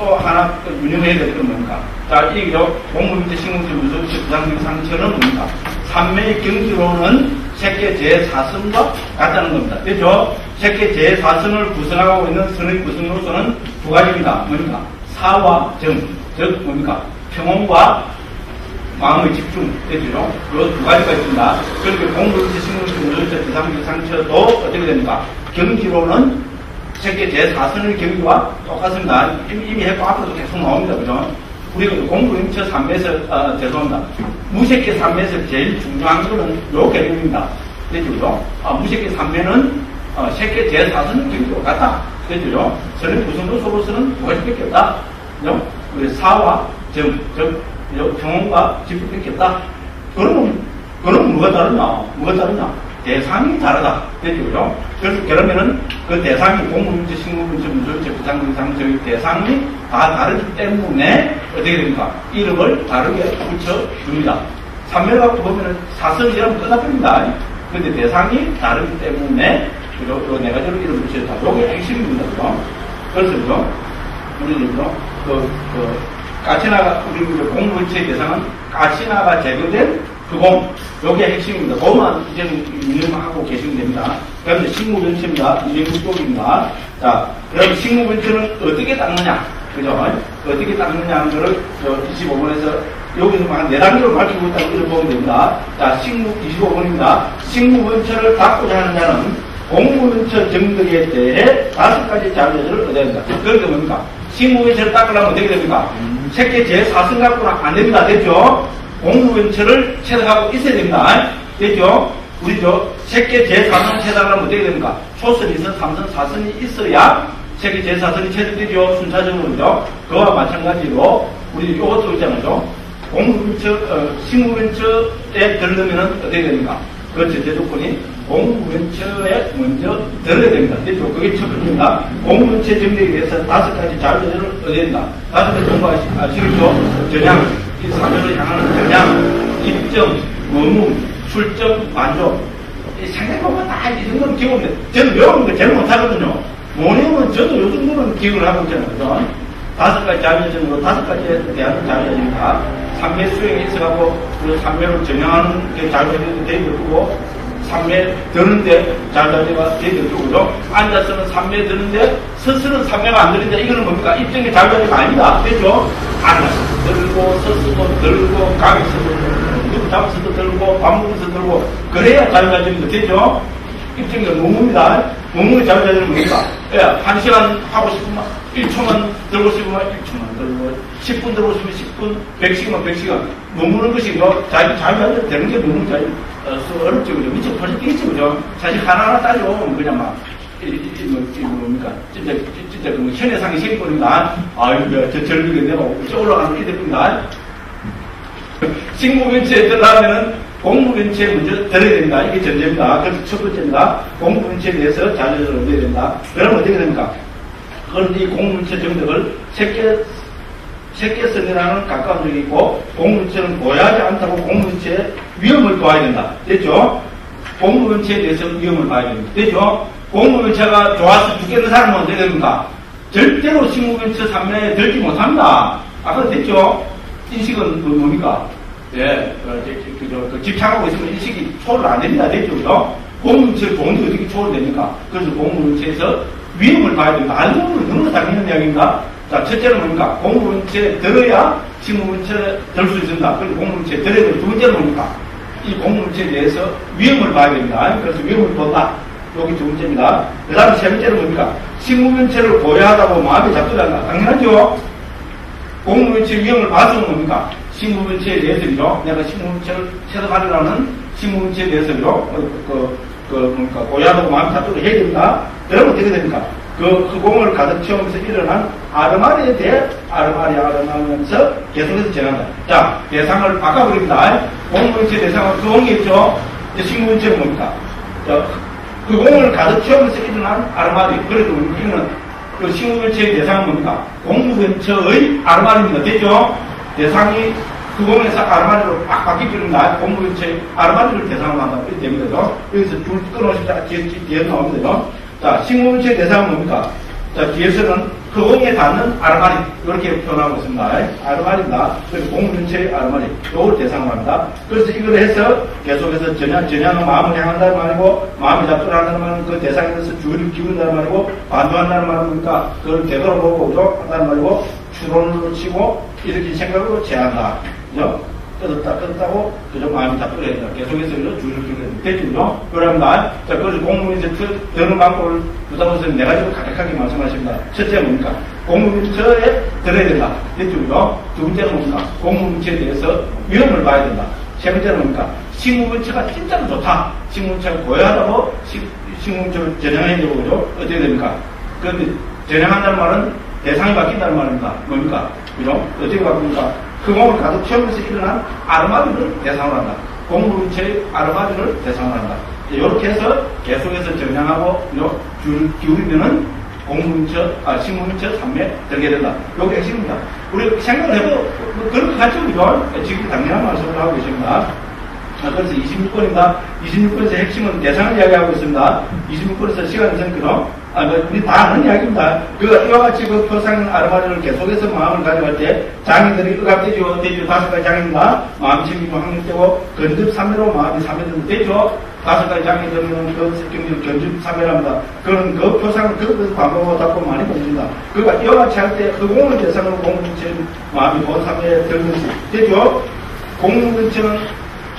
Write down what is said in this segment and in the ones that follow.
또 하나 유념해야 될건 뭡니까? 자, 이게요, 공무원체 식물체 무소체 부상적 상처는 뭡니까? 산매의 경지로는 세계 제4선과 같다는 겁니다. 그죠? 세계 제4선을 구성하고 있는 선의 구성으로서는 두 가지입니다. 뭡니까? 사와 정, 즉 뭡니까? 평온과 마음의 집중, 되죠? 그두 가지가 있습니다. 그렇게 공부체 식물체 무소체 부상적 상처도 어떻게 됩니까? 경지로는 세계 제4선의 경기와 똑같습니다. 이미 했고 앞으로도 계속 나옵니다. 그죠? 우리가 공부인처 3매에서, 아, 죄송합니다. 무색계 3매에서 제일 중요한 거는 요 개념입니다. 되죠? 아, 무색계 3매는 어, 세계 제4선의 경기와 같다. 되죠? 선의 구성도서로서는 두 가지밖에 없다. 그죠? 우리 사와 정, 즉, 평온과 집중밖에 없다. 그러면, 그럼 뭐가 다르냐? 뭐가 다르냐? 대상이 다르다. 되죠? 그래서 그러면은 그 대상이 공무문제, 식무문제, 문조문제, 부상문상저의 대상이 다 다르기 때문에 어떻게 됩니까? 이름을 다르게 붙여줍니다. 삼멸갖고 보면은 사설이라면 끝나버립니다. 근데 대상이 다르기 때문에 요, 요네 가지로 이름 붙여줬다. 요게 핵심입니다. 그죠? 그래서 그죠? 우리는 그, 그, 까치나가, 우리 공무문제 대상은 까치나가 제거된 그공, 요게 핵심입니다. 그것만 이제 유념하고 계시면 됩니다. 그다음에 식무변체입니다. 이제 국적입니다. 자, 그럼 식무변체는 어떻게 닦느냐? 그죠? 어떻게 닦느냐 하는 거를 25번에서 여기서 한 4단계로 밝히고 있다고 이렇게 보면 됩니다. 자, 식무, 25번입니다. 식무변체를 닦고자 하는 자는 공무변체 정득에 대해 다섯 가지 자료를 얻어야 된다. 그게 뭡니까? 식무변체를 닦으려면 어떻게 됩니까? 새끼 제4승 갖고는 안 됩니다. 됐죠? 공무원처를 체득하고 있어야 됩니다. 됐죠? 우리 저 세계 제4선 체득하려면 어떻게 됩니까? 초선, 2선, 3선, 4선이 있어야 세계 제4선이 체득되죠. 순차적으로죠. 그와 마찬가지로 우리 요것도 있잖아요. 공무원처, 어, 식무원처에 들르면 어떻게 됩니까? 그 전제 조건이 공무원처에 먼저 들어야 됩니다. 됐죠? 그게 첫 번째입니다. 공무원처 정리에 위해서 다섯 가지 자료를 얻어야 된다. 다섯 가지 공부하시겠죠? 전향. 이 사면을 향하는 전향, 입점, 의무, 출점, 만족. 생각해보면 다이 정도는 기억인데, 저는 외우는 거 제일 못하거든요. 못 외우면 저도 요 정도는 기억을 하고 있잖아요. 그죠? 다섯 가지 자료전으로 다섯 가지에 대한 자료전이다. 삼매 수행에 있어가고, 그 삼매를 전향하는 게 자료전이 되어있고, 삼매 드는데 자료자료가 되어있고, 그죠? 앉아서는 삼매 드는데, 스스로는 삼매가 안 드는데, 이거는 뭡니까? 입증의 자료자료가 아니다. 됐죠? 앉아서. 들고 서서도 들고 가면서도 누구 잡아서도 들고 밥 먹으면서 들고 그래야 자유자재는 되죠. 입증이 농무입니다. 농무의 자유자재는 뭡니까? 예, 한 시간 하고 싶으면 1초만 들고 싶으면 1초만 들고 10분 들고 싶으면 10분 100시간 100시간 농무는 것이 뭐 자유, 자유자재 되는 게 농무 자유 어, 어렵죠. 그죠? 미쳐 뛰지 그죠? 사실 하나하나 따져보면 그냥 막 뭐, 이, 뭡니까? 진짜, 진짜, 그, 현해상이 생기니까, 아유, 저 절벽에 내가 어째 올라가는 게 됩니다. 식무변체에 들어가면은 공무변체에 먼저 들어야 된다. 이게 전제입니다. 그래서 첫 번째입니다. 공무변체에 대해서 자료를 얻어야 된다. 그러면 어떻게 됩니까? 그건 이 공무변체 정덕을 새끼, 새끼성이라는 가까운 적이 있고, 공무변체는 보여하지 않다고 공무변체의 위험을 도와야 된다. 됐죠? 공무변체에 대해서 위험을 봐야 됩니다. 됐죠? 공무변체가 좋아서 죽겠는 사람은 어떻게 됩니까? 절대로 식무변체 삼매에 들지 못합니다. 아까 됐죠? 인식은 그 뭡니까? 예, 그, 그, 그, 그, 집착하고 있으면 인식이 초월 안 됩니다. 됐죠? 그죠? 공무원체 좋은데 어떻게 초월됩니까? 그래서 공무원체에서 위험을 봐야 됩니다. 알고는 너무 당연한 이야기입니다. 자, 첫째는 뭡니까? 공무원체에 들어야 식무원체에 들수 있습니다. 그리고 공무원체에 들어야 되고, 두 번째는 뭡니까? 이 공무원체에 대해서 위험을 봐야 됩니다. 그래서 위험을 본다. 여기 두 번째입니다. 그 다음에 세 번째는 뭡니까? 식무면체를 고려하다고 마음에 잡더라. 당연하죠? 공무면체 위험을 봐서는 뭡니까? 식무면체에 대해서죠. 내가 식무면체를 체득하려는 식무면체에 대해서죠. 그, 그, 그, 뭡니까? 고려하다고 마음에 잡도록 해야 됩니다. 그러면 어떻게 됩니까? 그 흑공을 가득 채우면서 일어난 아르마리에 대해 아르마리 아르마면서 계속해서 전한다. 자, 대상을 바꿔버립니다. 공무면체 대상은 흑공이 있죠. 식무면체는 뭡니까? 자, 그 공을 가득 채우면서 일어난 아르마리. 그래도 우리는 그 식물체의 대상은 뭡니까? 공무 근처의 아르마리입니다. 됐죠? 대상이 그 공에서 아르마리로 막 바뀌기는 공무 근처의 아르마리를 대상으로 한다. 이렇게 됩니다. 여기서 줄 끊어주자 뒤에, 뒤에 나옵니다. 자, 식물체 대상은 뭡니까? 자, 뒤에서는 허공에 닿는 아르마리 이렇게 표현하고 있습니다. 아르마리입니다. 그래서 공문체의 아르마리 이걸 대상으로 합니다. 그래서 이걸 해서 계속해서 전향, 전향은 마음을 향한다는 말이고 마음이 잡돌한다는 말은 그 대상에 대해서 주의를 기울인다는 말이고 반도한다는 말은 뭡니까? 그걸 되돌아보고 한다는 말이고 추론으로 치고 이렇게 생각으로 제한다. 그죠? 뜯었다 뜯었다고 그저 마음이 다 끓여야 된다. 계속해서 이런 줄을 기울여야 되겠죠. 그러면 자, 그래서 공무원 이제 드는 방법을 부담스러운 네 가지로 가득하게 말씀하십니다. 첫째 뭡니까? 공무원처에 들어야 된다. 됐죠. 두 번째는 뭡니까? 공무원처에 대해서 위험을 봐야 된다. 세 번째는 뭡니까? 식무문처가 진짜로 좋다. 식무문처가 고요하다고 식무문처를 전향해주고 그죠? 어떻게 됩니까? 그런데 전향한다는 말은 대상이 바뀐다는 말입니다. 뭡니까? 그죠? 어떻게 바꿉니까? 그 몸을 가득 채우면서 일어난 아르마디를 대상으로 한다. 공무체의 아르마디를 대상으로 한다. 이렇게 해서 계속해서 정량하고 줄 기울이면은 공문처, 아, 식문처 삼매 들게 된다. 요게 핵심입니다. 우리 생각을 해도 뭐 그렇게 그죠? 지금 당연한 말씀을 하고 계십니다. 아, 그래서 26번입니다. 26번에서 핵심은 대상을 이야기하고 있습니다. 26번에서 시간 선크로 아, 뭐, 다 아는 이야기입니다. 그, 이와 같이 그 표상 아르마리를 계속해서 마음을 가져갈 때, 장인들이 의갑되죠. 되죠. 다섯 가지 장인입니다. 마음 챙기고 확립되고, 건즙 삼매로 마음이 삼매되면 되죠. 다섯 가지 되면 그 경주 견즙 삼매랍니다. 그런 그 표상을 그것에서 반복하고 닫고 많이 보입니다. 그러니까 이와 같이 할 때, 그 공을 대상으로 공문체 마음이 본삼매에 들면서 되죠. 공문체는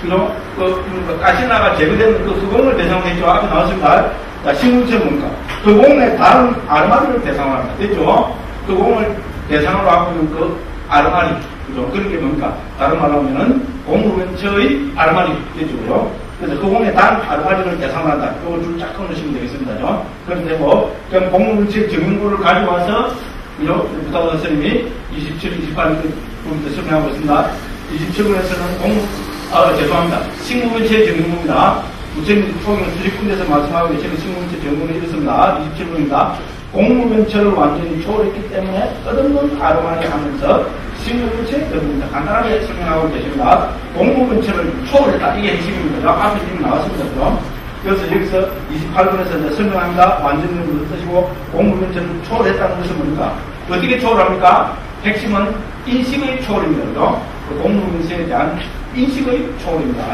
그죠? 그, 그, 가시나가 제거되는 그 수공을 대상으로 했죠. 앞에 나왔습니다. 자, 신문체 뭔가? 그 공의 다른 아르마리를 대상으로 합니다. 됐죠? 그 공을 대상으로 하고 있는 그 아르마리. 그죠? 그렇게 뭡니까? 다른 말로 하면은 공무원처의 아르마리. 됐죠? 그래서 그 공의 다른 아르마리를 대상으로 한다. 이걸 줄쫙 끊으시면 되겠습니다. 죠? 그런데 뭐, 그럼 공무원처의 정인구를 가지고 와서, 그죠? 부탁원 선생님이 27, 28부터 설명하고 있습니다. 27분에서는 공, 아, 죄송합니다. 식무원체의 정인구입니다. 부처님 총경 수직군에서 말씀하고 계시는 식문체 정문이 이렇습니다. 27분입니다. 공무면체를 완전히 초월했기 때문에 끝없는 아로마니 하면서 식문체 정문입니다. 간단하게 설명하고 계십니다. 공무면체를 초월했다. 이게 핵심입니다. 앞에 지금 나왔습니다. 그럼. 그래서 여기서 28분에서 이제 설명합니다. 완전히 무슨 뜻이고 공무면체를 초월했다는 것은 뭡니까? 어떻게 초월합니까? 핵심은 인식의 초월입니다. 그죠? 그 공무면체에 대한 인식의 초월입니다.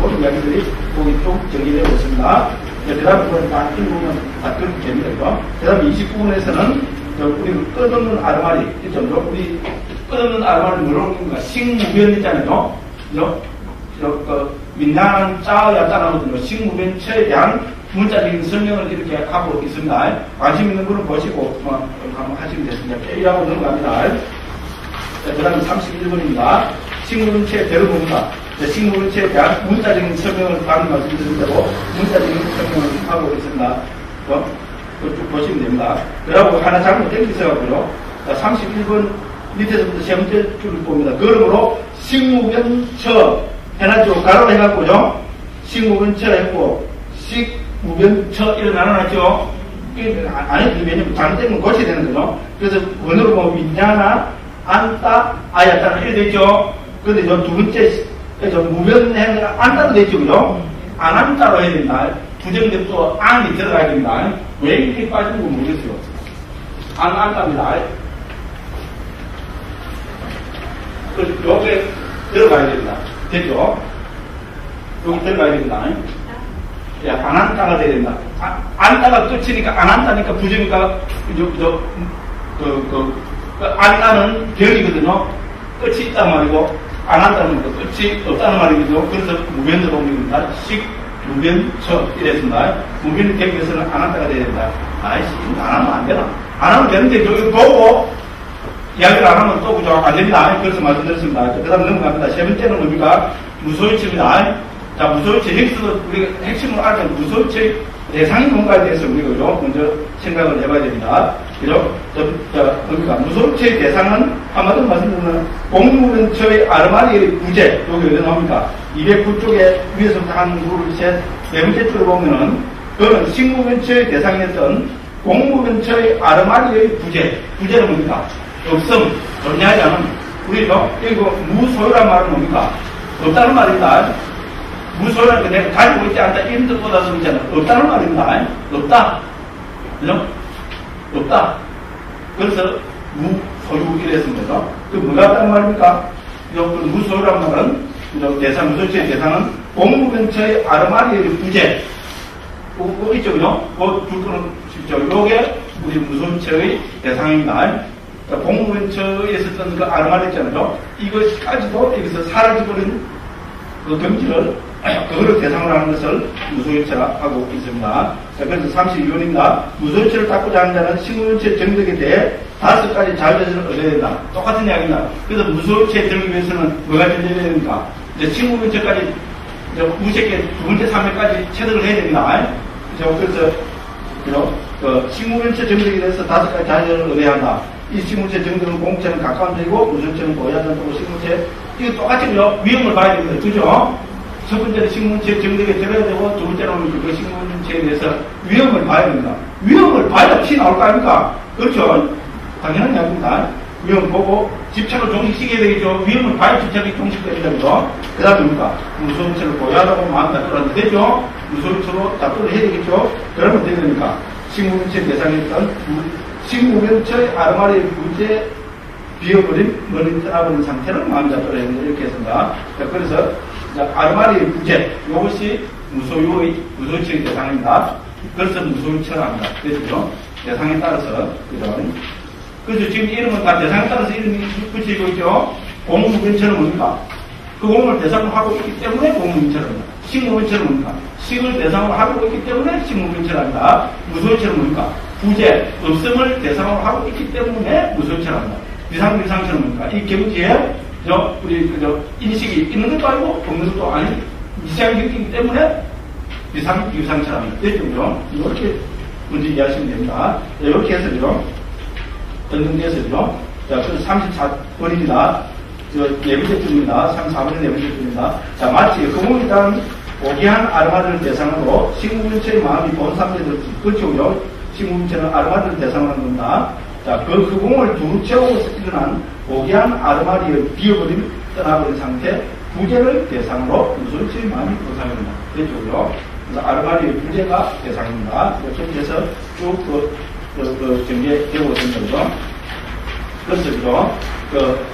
그런 이야기들이 거기 쭉 정리되어 있습니다. 그 다음 부분 다 읽으면 다 그렇게 됩니다. 그 다음 29분에서는 우리 끝없는 아르마리, 있죠? 우리 끝없는 아르마리 합니까? 식무변 있잖아요. 저, 저, 그, 민나는 짜야 짜나거든요. 식무변체에 대한 문자적인 설명을 이렇게 하고 있습니다. 관심 있는 분은 보시고 뭐, 한번 하시면 되겠습니다. K라고 넘어갑니다. 그 다음에 31분입니다. 식물체의 배로봅니다. 식물체에 대한 문자적인 설명을 방금 말씀드린 대로 문자적인 설명을 하고 있습니다. 어? 쭉 보시면 됩니다. 그러고 하나 잘못 땡기셔가고요. 31번 밑에서부터 세 번째 줄을 봅니다. 그러므로 식무변처 해놨죠. 가로 해갖고요. 식무변처 했고 식무변처 이런 나눠놨죠. 안 해도 왜냐면 잘못되면 고쳐야 되는 거죠. 그래서 원어로 보면 윈냐나 안따 아야따는 이렇게 되죠. 근데 저 두 번째, 저 무변행을 안 따로 되죠, 그죠? 안한 따로 해야 된다. 부정적도 안이 들어가야 된다. 왜 이렇게 빠진 거 모르겠어요. 안, 안 땁니다. 그, 여기에 들어가야 된다. 됐죠? 여기 들어가야 된다. 야, 안 한다가 돼야 된다. 아, 안 따가 끝이니까, 안 한다니까 부정이니까, 저, 저, 그, 그, 그, 안 따는 결이거든요. 끝이 있단 말이고, 안 한다는 것, 끝이 없다는 말이죠. 그래서 무변도 동립입니다. 식, 무변, 저, 이랬습니다. 되기 위해서는 안 한다가 돼야 된다. 아이씨, 안 하면 안 되나? 안 하면 되는데, 저기 보고, 이야기를 안 하면 또 그죠? 안 됩니다. 그래서 말씀드렸습니다. 그 다음 넘어갑니다. 세 번째는 뭡니까? 무소유치입니다. 자, 무소유치, 여기서도 우리가 핵심을 알면 무소유치 대 뭔가에 대해서 우리가 그죠? 먼저 생각을 해봐야 됩니다. 그죠? 저, 저, 그러니까 무소유치의 대상은 한마디로 말씀드리면 공무원처의 아르마리의 부재, 여기 어디 나옵니까? 209쪽에 위에서부터 한, 둘, 셋, 네 번째 줄을 보면은 그거는 식무원처의 대상이었던 공무원처의 아르마리의 부재, 부재는 뭡니까? 없음, 존재하지 않음. 우리죠? 이거 무소유란 말은 뭡니까? 없다는 말입니다. 무소유라는 게 내가 가지고 있지 않다. 이런 뜻보다도 있잖아. 없다는 말입니다. 없다. 그죠? 없다. 그래서 무소유 이랬습니다. 그 뭐가 단 말입니까? 그 무소유란 말은 대상, 무소유의 대상은 공무 근처의 아르마리의 부재. 그거 있죠, 그죠? 그거 줄 거는 쉽죠. 요게 우리 무소유의 대상입니다. 공무 근처에 있었던 그 아르마리 있잖아요. 이것까지도 여기서 사라져버린 그 경지를 그거를 대상으로 하는 것을 무소유체라 하고 있습니다. 자, 그래서 32번입니다. 무소유체를 닦고자 하는 자는 식물체 정득에 대해 다섯 가지 자유자질을 얻어야 된다. 똑같은 이야기입니다. 그래서 무소유체 들기 위해서는 뭐가 전제해야 됩니까? 이제 식물체까지 무색계 두 번째 3회까지 체득을 해야 됩니다. 그래서? 그 식물체 정득에 대해서 다섯 가지 자유자질을 얻어야 한다. 이 식물체 정득은 공체는 가까운 데이고 무소유체는 보여야 된다고 식물체 이거 똑같이 위험을 봐야 됩니다. 그죠? 첫 번째는 식문체 정력에 들어야 되고 두 번째는 그 식문체에 대해서 위험을 봐야 됩니다. 위험을 봐야 피 나올 거 아닙니까? 그렇죠? 당연한 이야기입니다. 위험 보고 집착을 종식시켜야 되겠죠. 위험을 봐야 집착이 종식됩니다. 그죠? 그 다음에 뭡니까? 채를 보여하다고 마음 다투라는 되죠? 무서운 채로 다투를 해야 되겠죠? 그러면 어떻게 됩니까? 식문체 대상에 있던 식문체 아르마리의 문제 비어버린 머리 떠나버린 상태를 마음 다투를 해야 된다. 이렇게 했습니다. 그래서 아르마리의 부재, 이것이 무소유의, 무소유의 대상입니다. 그래서 무소유체를 합니다. 그렇죠? 대상에 따라서, 그죠? 그래서 지금 이름은 다 대상에 따라서 이름이 붙이고 있죠? 공무근체는 뭡니까? 그 공을 대상으로 하고 있기 때문에 합니다. 식무근체는 뭡니까? 식을 대상으로 하고 있기 때문에 식무근체를 합니다. 무소유체는 뭡니까? 부재, 없음을 대상으로 하고 있기 때문에 무소유체를 합니다. 비상비상체는 뭡니까? 이 경지에 저 우리 그저 인식이 있는 것도 아니고 없는 것도 아닌 이상적이기 때문에 비상 비상처럼 됐죠. 이렇게 문제 이해하시면 됩니다. 이렇게 해서요. 등등해서요. 자, 그래서 34번입니다. 네 번째 줄입니다. 34번의 네 번째 줄입니다. 자, 마치 대한 오기한 아르마를 대상으로 식물체의 마음이 본삼대들 그렇죠. 식물체는 아르마를 대상으로 겁니다. 자, 그 흑공을 두루 채우고 일어난 오기한 아르마리의 비어버린 떠나버린 상태 부재를 대상으로 무술치의 마음이 보상입니다. 됐죠? 그래서 아르마리의 부재가 대상입니다. 이렇게 해서 쭉 그, 그, 그 전개되고 있는 거죠. 그래서 그죠? 그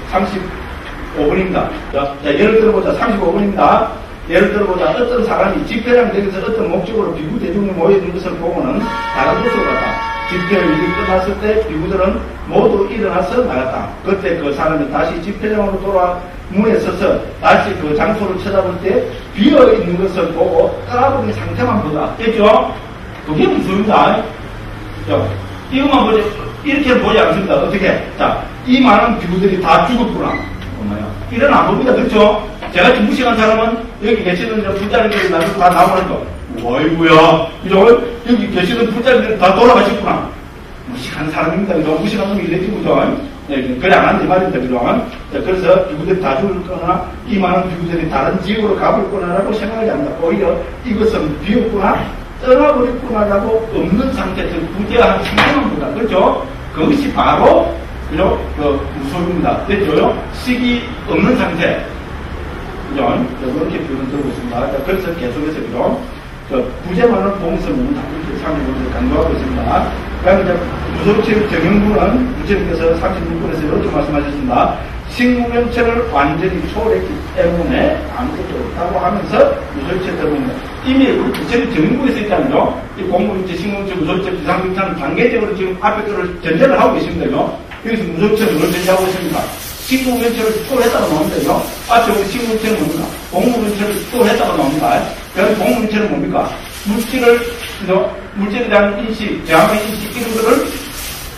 35분입니다. 자, 예를 들어보자. 35분입니다. 예를 들어보자. 어떤 사람이 집회랑 되면서 어떤 목적으로 비구 대중이 모여있는 것을 보고는 다른 곳으로 갔다. 집회를 일이 끝났을 때 비구들은 모두 일어나서 나갔다. 그때 그 사람이 다시 집회장으로 돌아 문에 서서 다시 그 장소를 쳐다볼 때 비어 있는 것을 보고 떠나버린 상태만 보다. 됐죠? 그게 무슨입니다. 이것만 보지, 이렇게 보지 않습니다. 어떻게? 자, 이 많은 비구들이 다 죽었구나. 엄마야. 이런 안 봅니다. 그렇죠? 제가 지 무식한 사람은 여기 계시는 부자들이 나서 다 나오는 거. 어이구야. 이런 여기 계시는 부자들이 다 돌아가셨구나. 무식한 사람입니다. 그죠? 무식한 놈이 이랬지, 그죠? 네, 그래 안 한대 말입니다. 그죠? 그래서 비구들이 다 죽을 거나 이 많은 비구들이 다른 지역으로 가볼 거나라고 생각하지 않는다. 오히려 이것은 비었구나, 떠나버렸구나라고 없는 상태에서 부재한 상태만 보다. 그렇죠? 그것이 바로 그죠? 그 무속입니다. 됐죠? 식이 없는 상태. 그죠? 이렇게 표현 들고 있습니다. 그래서 계속해서 그죠? 그 부재만을 이렇게 상을 강조하고 있습니다. 그다음에 이제 무속체 정형부는 부처님께서 36분에서 이렇게 말씀하셨습니다. 식물명체를 완전히 초월했기 때문에 아무것도 없다고 하면서 무속체 때문에 이미 부처님 정형부에서 있다면요. 이 공무원체, 식물체, 무속체, 비상비탄 단계적으로 지금 앞에 거를 전제를 하고 계십니다. 여기서 무속체를 뭘 전제하고 있습니까? 식물면체를 초월했다고 나옵니다. 앞에 우리 식물체는 뭡니까? 공무면체를 초월했다고 나옵니다. 그래서 공무면체는 뭡니까? 물질을, 그죠? 물질에 대한 인식, 대한의 인식, 이런 것을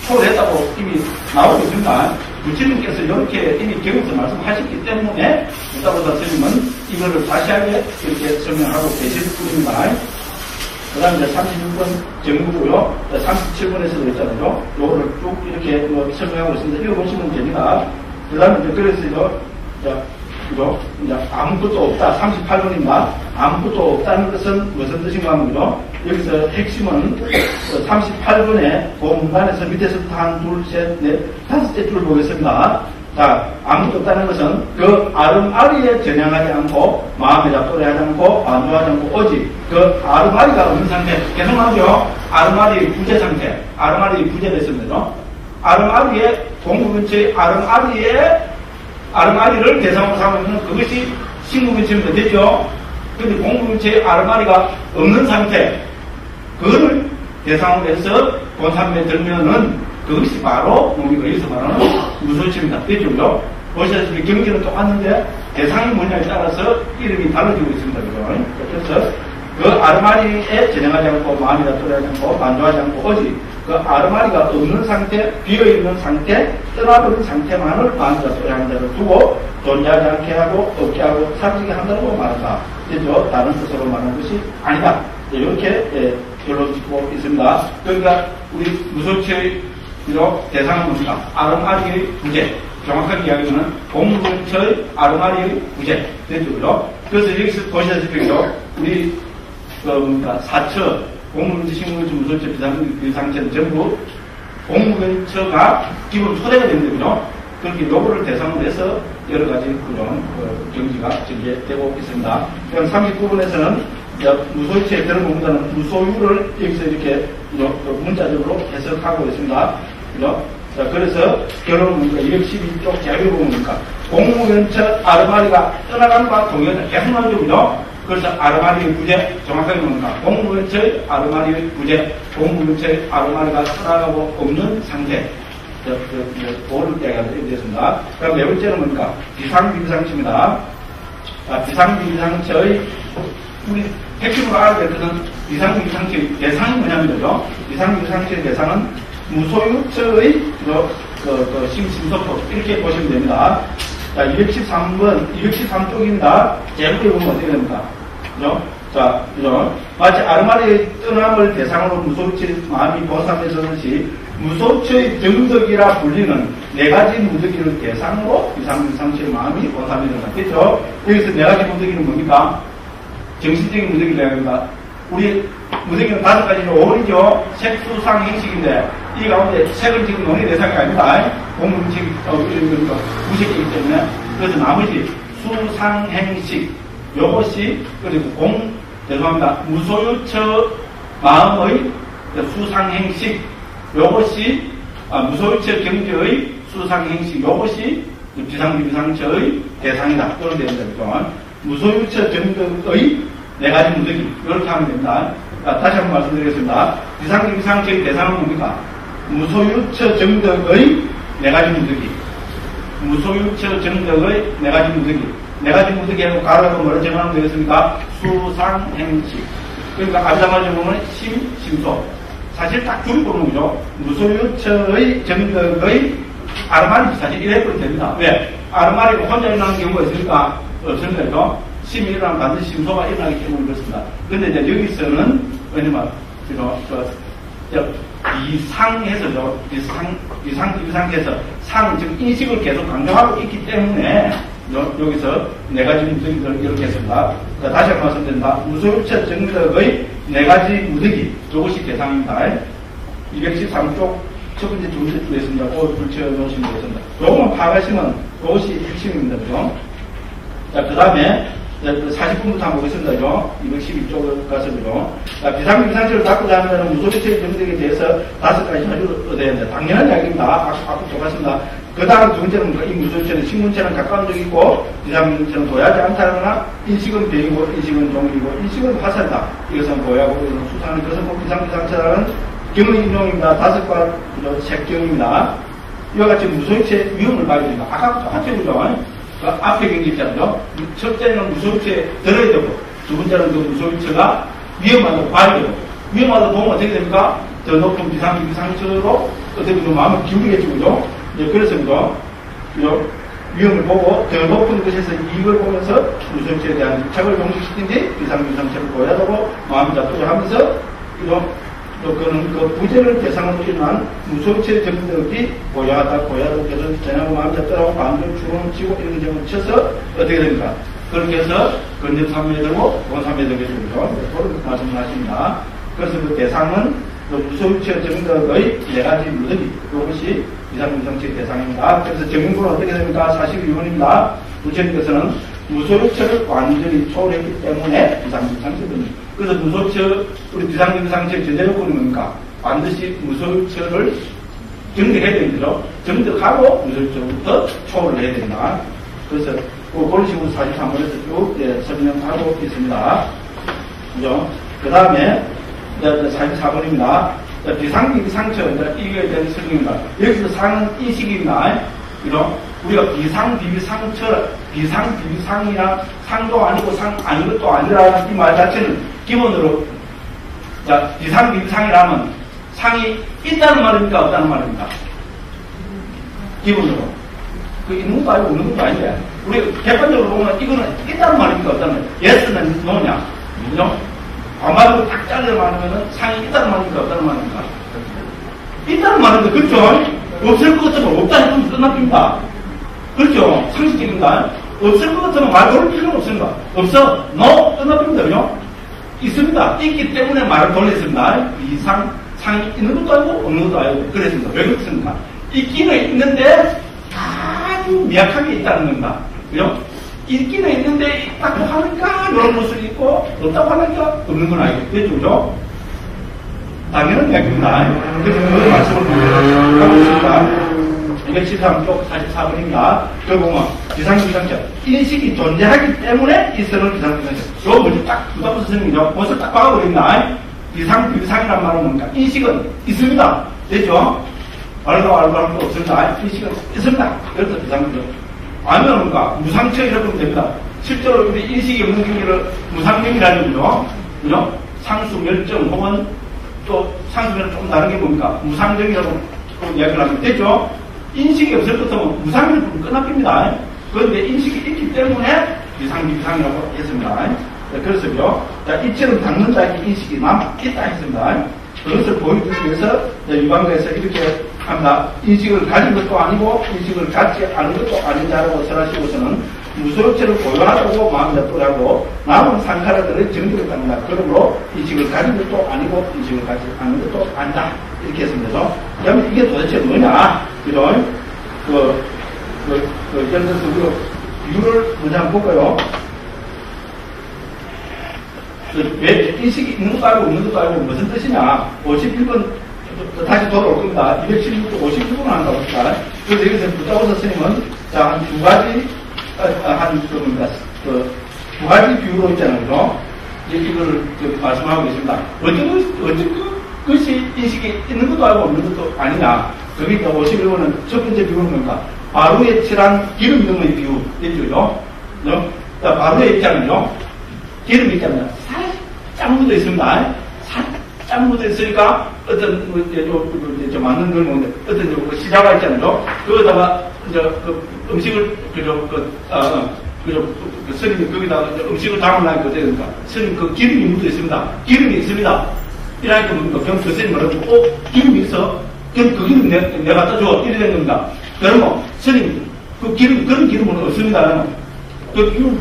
초월했다고 이미 나오고 있습니다. 부처님께서 이렇게 이미 경에서 말씀하셨기 때문에 이따보다 선생님은 이거를 자세하게 이렇게 설명하고 계실 뿐입니다. 그 다음에 이제 36번 정부고요. 37번에서도 있잖아요. 요거를 쭉 이렇게 뭐 설명하고 있습니다. 읽어보시면 됩니다. 그 다음에 이제 그래서 이거, 자, 그죠? 이제 아무것도 없다. 38번입니다. 아무것도 없다는 것은 무슨 뜻인가 하면요. 여기서 핵심은 38번에 그 문단에서 밑에서부터 한, 둘, 셋, 넷, 다섯째 줄 보겠습니다. 자, 아무것도 없다는 것은 그 아름아리에 전향하지 않고 마음에 잡도하지 않고 반조하지 않고 오직 그 아름아리가 없는 상태 계속 나오죠. 아름아리 부재 상태. 아름아리 부재됐습니다. 아름아리의 공무 근처의 아름아리의 아르마리를 대상으로 삼으면 그것이 식물근처입니다. 됐죠? 근데 공무 근처의 아르마리가 없는 상태, 그거를 대상으로 해서 본산에 들면은 그것이 바로 우리가 여기서 말하는 무소치입니다. 됐죠? 보시다시피 경기는 똑같은데 대상이 뭐냐에 따라서 이름이 달라지고 있습니다. 그죠? 그래서 그 아르마리에 진행하지 않고 마음이다 떠나지 않고 만족하지 않고 오직 그 아르마리가 없는 상태, 비어있는 상태, 떠나버린 상태만을 마음이다 떠나는 자를 두고 존재하지 않게 하고 없게 하고 사라지게 한다고 말한다. 그죠? 다른 뜻으로 말하는 것이 아니다. 이렇게 예, 결론 짓고 있습니다. 그러니까 우리 무소치의 대상은 뭡니까? 아르마리의 부재. 정확하게 이야기하면 공문처의 아르마리의 부재. 됐죠? 그래서 여기서 보시다시피 우리 그 뭡니까? 사처, 무소처 비상, 비상처는 전부 공무원처가 기본 초대가 되는 거죠. 그렇게 요구를 대상으로 해서 여러 가지 그런 그 경지가 전개되고 있습니다. 그럼 39분에서는 무소유체에 들어본다는 무소유를 여기서 이렇게 문자적으로 해석하고 있습니다. 그죠? 자, 그래서 결론은 뭡니까? 212쪽 자유를 보니까 공무원처 아르마리가 떠나간 바 동의하다. 계속 나오죠, 그죠? 그래서 아르마리의 부재, 정확하게 뭡니까? 공무원처의 아르마리의 부재, 공무원처의 아르마리가 떠나가고 없는 상태. 보를 때가 되겠습니다. 그럼 네 번째는 뭡니까? 비상비상치입니다. 비상비상처의 우리 핵심으로 알아야 될 것은 비상비상처의 대상이 뭐냐면요. 비상비상처의 대상은 무소유처의 그, 그, 그 심심소법 이렇게 보시면 됩니다. 자, 213번, 213쪽입니다. 제목에 보면 어떻게 됩니까? 그죠? 자, 그죠? 마치 아르마리의 떠남을 대상으로 무소유처의 마음이 보상해서듯이 무소처의 정덕이라 불리는 네 가지 무덕기를 대상으로 이상상치의 마음이 보상이 된다겠죠? 여기서 네 가지 무덕기는 뭡니까? 정신적인 무덕기라 합니다. 우리 무덕기는 다섯 가지는 오리죠? 색수상 행식인데 이 가운데 색을 지금 논의 대상이 아니다. 공문식, 어, 무색이기 때문에. 그래서 나머지 수상행식, 요것이, 그리고 공, 죄송합니다. 무소유처 마음의 수상행식, 요것이, 아, 무소유처 경제의 수상행식, 요것이 비상비상처의 대상이다. 그런 됩니다. 무소유처 경제의 네 가지 무더기, 이렇게 하면 됩니다. 자, 다시 한번 말씀드리겠습니다. 비상비상처의 대상은 뭡니까? 무소유처 정덕의 네 가지 무더기. 무소유처 정덕의 네 가지 무더기. 네 가지 무더기하고 가로하고 뭐라 정하면 되겠습니까? 수상행식. 그러니까 아자마자 보면 심, 심소. 사실 딱 줄이 보는 거죠. 무소유처의 정덕의 아르마리 사실 이래 버리 됩니다. 왜? 아르마리가 혼자 일어나는 경우가 있으니까 없습니다. 심이 일어나면 반드시 심소가 일어나기 때문에 그렇습니다. 근데 이제 여기서는, 왜냐면, 저, 저, 저, 이상해서죠. 이상, 이 상, 이상해서 상, 즉 인식을 계속 강조하고 있기 때문에 요, 여기서 네 가지 무득이를 이렇게 했습니다. 자, 다시 한번 말씀드립니다. 무소유체 정덕의 네 가지 무득이 이것이 대상입니다. 213쪽 첫 번째 두 번째 줄에 있습니다. 그걸 붙여 놓으시면 되겠습니다. 요것만 파악하시면 그것이 핵심입니다. 그죠? 자, 그 다음에 40분부터 한번 보겠습니다. 212쪽을 가서 그죠. 비상, 비상치를 갖고 자면 무소비체 정책에 대해서 다섯 가지 자료를 된다. 당연한 이야기입니다. 아까 똑같습니다. 그 다음 두 번째는 이 무소비체는 신문체는 가까운 적이 있고, 비상비상체는 보여하지 않다거나, 인식은 배이고, 인식은 종이고, 인식은 화살이다. 이것은 보여하고, 이것은 수상한 것은 뭐 비상비상체라는 경의 인용입니다. 다섯 가지 색경입니다. 이와 같이 무소비체 위험을 됩니다. 아까 똑같이 그죠. 그 앞에 있잖아요. 첫째는 무소유체에 들어야 되고, 두 번째는 그 무소유체가 위험하다고 봐야 되고, 위험하다고 보면 어떻게 됩니까? 더 높은 비상, 비상처로 어떻게 보면 마음을 기울이겠죠, 그죠? 예, 그래서 그죠? 위험을 보고 더 높은 곳에서 이익을 보면서 무소유체에 대한 집착을 종식시킨 뒤 비상, 비상처를 보여야 되고, 마음을 잡고자 하면서, 그죠? 또 그는 그 부재를 대상으로 일어난 무소체 정덕이 고야하다 계속 전하고 마음 잡더라고 반전 주름 치고 이런 점을 쳐서 어떻게 됩니까? 그렇게 해서 건전삼매에 들고 본삼매에 들게 되죠. 그런 말씀을 하십니다. 그래서 그 대상은 그 무소유체 정덕의 네 가지 무더기 이것이 이상무정책 대상입니다. 그래서 정인구는 어떻게 됩니까? 42번입니다. 부처님께서는 무소유체를 완전히 초월했기 때문에 이상무정책입니다. 그래서 무소처, 우리 비상경상체 제재요건이 뭡니까? 반드시 무소처를 정득해야 되는 거죠. 정득하고 무술적으로부터 초월을 해야 된다. 그래서 그 그런 식으로 43번에서 쭉 예, 설명하고 있습니다. 그죠? 그 다음에 44번입니다. 비상비 상처, 이게 대한 설명입니다. 여기서 상은 인식입니다. 그죠? 우리가 비상, 비상처, 비상, 비상이나 상도 아니고 상 아닌 것도 아니라는 이 말 자체는 기본으로 자, 비상, 비상이라면 상이 있다는 말입니까? 없다는 말입니까? 기본으로. 그 있는 것도 아니고 없는 것도 아닌데. 우리 객관적으로 보면 이거는 있다는 말입니까? 없다는 말입니까? 예스는 노냐? 그죠? 반말로 딱 잘려 말하면은 상이 있다는 말입니까? 없다는 말입니까? 있다는 말인데, 그렇죠? 없을 것 같으면 없다는 건 끝납니다. 그렇죠? 상식적인가? 없을 것 같으면 말 걸을 필요는 없습니다. 없어. no. 끝납니다. 그죠? 있습니다. 있기 때문에 말을 돌렸습니다. 이상, 상이 있는 것도 아니고 없는 것도 아니고 그랬습니다. 왜 그렇습니까? 있기는 있는데 아주 미약하게 있다는 겁니다. 그죠? 있기는 있는데 있다고 하니까 이런 모습이 있고 없다고 하니까 없는 건 아니고 그죠? 당연한 이야기입니다. 그래서 그 말씀을 하고 있습니다. 이게 73쪽 44번입니다. 그 보면 비상비상적 인식이 존재하기 때문에 있어는 비상비상적. 이거 먼저 딱 부담부터 선생님이죠. 벌써 딱 박아버립니다. 비상, 비상이란 말은 뭡니까? 인식은 있습니다. 됐죠? 알고 알고 할 거 없습니다. 인식은 있습니다. 그래서 비상비상. 아니면 뭔가 무상처 이렇게 하면 됩니다. 실제로 우리 인식이 없는 경기를 무상경이라는 거죠. 그죠? 상수 멸정 혹은 또 상수면 좀 다른 게 뭡니까? 무상정이라고 이야기를 하면 되죠? 인식이 없을 것 같으면 무상이 끝납니다. 그런데 인식이 있기 때문에 비상, 비상이라고 했습니다. 그래서요, 자, 이처럼 닦는다 인식이 남있다 했습니다. 그것을 보여주기 위해서 유방에서 이렇게 합니다. 인식을 가진 것도 아니고 인식을 갖지 않은 것도 아닌 자라고 설하시고서는 무소력체를 고용하다고 마음에 뿌라고 남은 상카라들을 정리를 합니다. 그러므로 인식을 가진 것도 아니고 인식을 가지 않은 것도 아니다. 이렇게 했습니다. 그러면 이게 도대체 뭐냐? 그죠? 그, 그, 그, 우리가 비유를 먼저 한번 볼까요? 그 왜 인식이 있는 것도 알고 없는 것도 알고 무슨 뜻이냐? 51번 다시 돌아올 겁니다. 276도 51번 한다고 합니다. 그래서 여기서 붙잡아서 스님은 자, 한 두 가지, 아, 한, 그, 뭡니까, 그, 두 가지 비유로 있잖아요. 그죠? 이걸 그 말씀하고 있습니다. 어떤, 어떤 것이 인식이 있는 것도 알고 없는 것도 아니냐. 그러니까 51번은 첫 번째 비유는 뭡니까? 바루에 칠한 기름 넣은 비유. 됐죠? 자, 바루에 있잖아요. 기름 있잖아요. 살짝 묻어 있습니다. 살짝 묻어 있으니까 어떤 뭐, 이제 요, 저 맞는 걸 먹는데 어떤 요 시자가 있잖아요. 그거다가 이제 그 음식을 그저 그 아, 어, 그저 그 스님이 거기다가 음식을 담으려니까 어떻게 됩니까? 스님 그 기름이 묻어 있습니다. 기름이 있습니다. 이라니까 뭡니까? 그 스님 뭐라고? 어? 기름이 있어? 그럼 그 기름 내, 내가 갖다 줘. 이래 된 겁니다. 그러면 스님 그 기름 그런 기름은 없습니다. 그 기름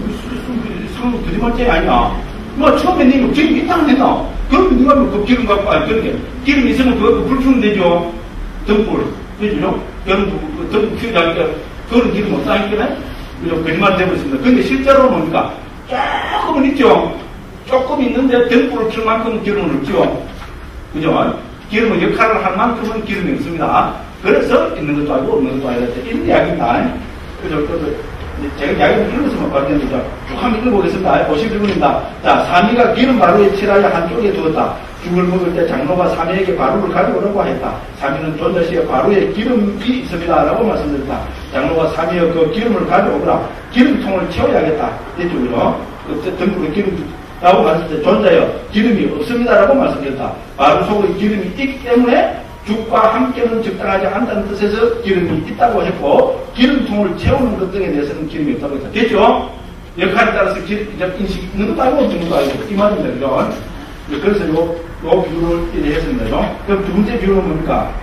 상 거짓말 쟁이 아니야. 뭐 처음에 네가 기름 있다고 했나? 그럼 누가 그 기름 갖고 아 그렇게 기름 있으면 그거 불 피우면 되죠. 등불 되죠. 여러분 그 등불 피우자니까 그런 기름 없다니까 그죠? 거짓말 되고 있습니다. 근데 실제로 뭡니까? 조금은 있죠. 조금 있는데 등불을 킬 만큼 기름은 없죠. 그죠? 기름은 역할을 할 만큼은 기름이 없습니다. 그래서 있는 것도 아니고 없는 것도 아니다. 이런 이야기입니다. 그죠? 그래서 제가 이야기를 봐주는 거죠. 쭉 한번 읽어보겠습니다. 51분입니다. 자, 사미가 기름 바루에 칠하여 한쪽에 두었다. 죽을 먹을 때 장로가 사미에게 바루를 가져오라고 했다. 사미는 존자시에 바루에 기름이 있습니다. 라고 말씀드렸다. 장로가 사미의 그 기름을 가져오거라. 기름통을 채워야겠다. 그죠? 그 등불에 기름 라고 말씀드렸 존자여 기름이 없습니다라고 말씀드렸다. 바로 속에 기름이 있기 때문에 죽과 함께는 적당하지 않다는 뜻에서 기름이 있다고 했고 기름통을 채우는 것 등에 대해서는 기름이 없다고 했다. 됐죠? 역할에 따라서 기름, 인식이 있는 것도 알고 없는 것도 알고 이 말입니다. 그죠? 그래서 요, 요 비유를 이래 했습니다. 그럼 두 번째 비유는 뭡니까?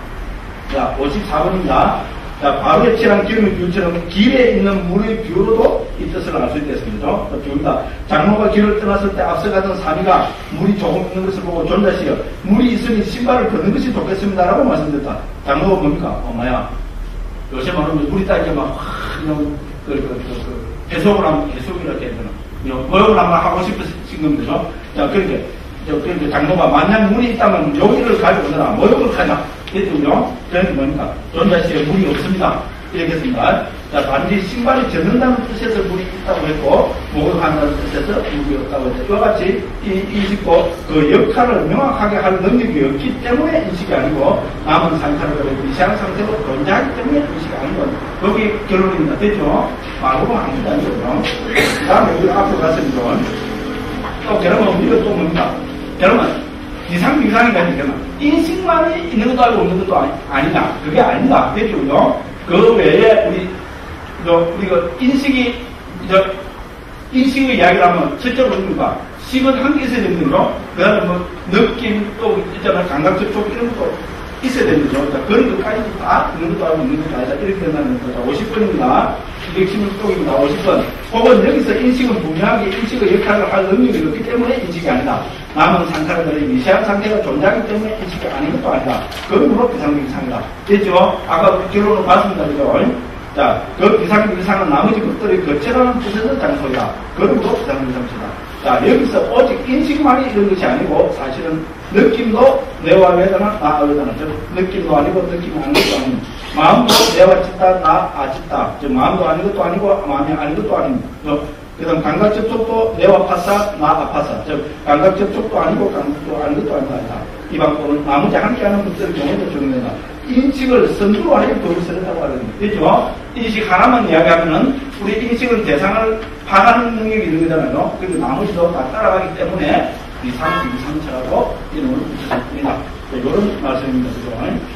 자, 54번입니다. 자, 바로에 칠한 기름의 비유처럼 길에 있는 물의 비유로도 이 뜻을 알 수 있겠습니다. 비유입니다. 장로가 길을 떠났을 때 앞서가던 사미가 물이 조금 있는 것을 보고 존자시여 물이 있으니 신발을 걷는 것이 좋겠습니다라고 말씀드렸다. 장로가 뭡니까? 엄마야. 요새 말하면 물이 따지게 막, 그냥, 그, 그, 그, 그, 해석을 하면, 해석을 이렇게 해야 되나. 모욕을 한번 하고 싶으신 겁니다. 자, 그렇게, 그러니까 장로가 만약 물이 있다면 여기를 가져오느라 모욕을 하냐. 됐죠? 그러니 뭡니까? 존자시에 물이 없습니다. 이렇게 했습니다. 자, 단지 신발이 젖는다는 뜻에서 물이 있다고 했고, 목욕한다는 뜻에서 물이 없다고 했죠. 이와 같이 이 인식고 그 역할을 명확하게 할 능력이 없기 때문에 인식이 아니고, 남은 상태로 미세한 상태로 존재하기 때문에 인식이 아닌 것. 여기 결론입니다. 됐죠? 말고는 아무것도 아니거든요. 그 다음에 우리 앞으로 갔으면, 또 그러면 우리가 또 뭡니까? 그러면 이상 비상이라는 게 인식만이 있는 것도 알고 없는 것도 아니, 아니다. 그게 아니다. 됐죠? 그 외에 우리 저 우리가 인식이 저 인식의 이야기를 하면 실제로 뭡니까? 식은 한 개 있어야 되는 거죠. 그 다음에 뭐 느낌 또 있잖아 감각 접촉 이런 것도 있어야 되는 거죠. 자, 그런 것까지 다 있는 것도 알고 있는 것도 아니다. 이렇게 된다는 거죠. 50번입니다. 216쪽입니다. 50번. 혹은 여기서 인식은 분명하게 인식의 역할을 할 능력이 없기 때문에 인식이 아니다. 남은 상태를 미세한 상태가 존재하기 때문에 인식이 아닌 것도 아니다. 그러므로 비상비상이다. 됐죠? 아까 결론을 봤습니다. 그죠? 자, 그 비상비상은 나머지 것들이 거쳐라는 뜻에서 장소이다. 그러므로 비상비상이다. 자, 여기서 오직 인식만이 이런 것이 아니고 사실은 느낌도 내와 외다나 나 외다나 즉 느낌도 아니고 느낌이 아닌 것도 아니고 마음도 내와 짙다 나 아짙다 즉 마음도 아닌 것도 아니고 마음이 아닌 것도 아닙니다. 그 다음 감각 접촉도 내와 파사 나 아 파사 즉 감각 접촉도 아니고 감각도 아닌 것도 아니다. 이 방법은 나머지 함께하는 것들의 경우도 적용된다. 인식을 선두로 하여 법을 쓰는다고 하거든요. 됐죠? 인식 하나만 이야기하면은 우리 인식은 대상을 파악하는 능력이 있는 거잖아요. 그리고 나머지도 다 따라가기 때문에 이 상승 상처라고 이름을 붙였습니다. 이런 말씀입니다. 그죠?